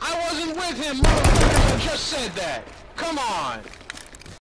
I wasn't with him, motherfucker! I just said that. Come on.